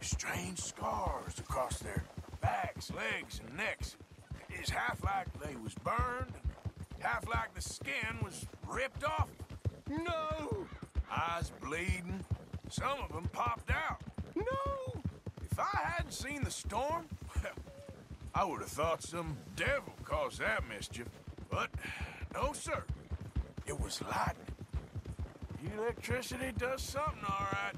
Strange scars across their backs, legs, and necks. It's half like they was burned, half like the skin was ripped off. No! Eyes bleeding. Some of them popped out. No! If I hadn't seen the storm, I would have thought some devil caused that mischief. But no, sir. It was lightning. Electricity does something, all right.